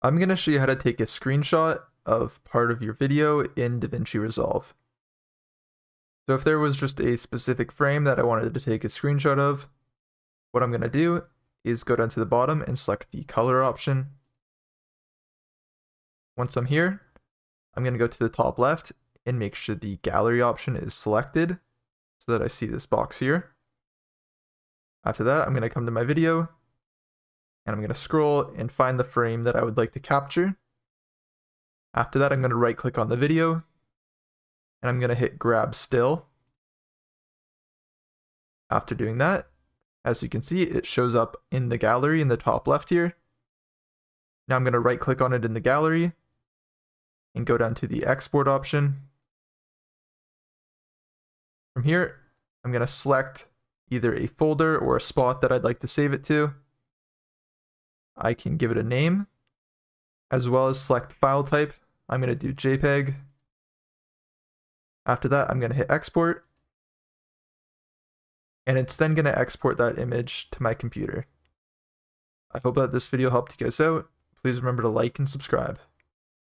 I'm going to show you how to take a screenshot of part of your video in DaVinci Resolve. So if there was just a specific frame that I wanted to take a screenshot of, what I'm going to do is go down to the bottom and select the color option. Once I'm here, I'm going to go to the top left and make sure the gallery option is selected so that I see this box here. After that, I'm going to come to my video and I'm going to scroll and find the frame that I would like to capture. After that, I'm going to right click on the video and I'm going to hit grab still. After doing that, as you can see, it shows up in the gallery in the top left here. Now I'm going to right click on it in the gallery and go down to the export option. From here, I'm going to select either a folder or a spot that I'd like to save it to. I can give it a name, as well as select file type. I'm going to do JPEG. After that, I'm going to hit export. And it's then going to export that image to my computer. I hope that this video helped you guys out. Please remember to like and subscribe.